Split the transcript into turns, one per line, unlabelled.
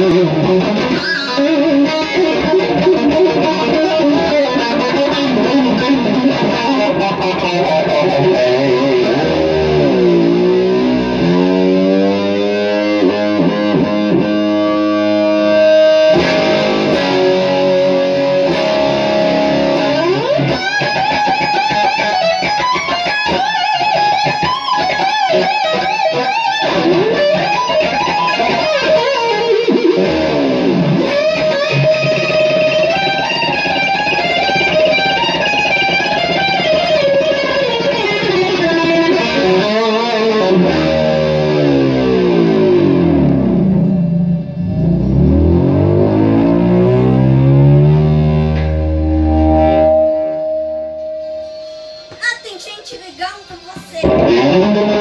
Thank you. de...